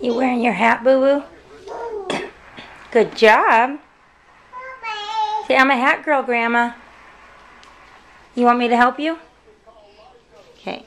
You wearing your hat, Boo Boo? Good job. Say, I'm a hat girl, Grandma. You want me to help you? Okay.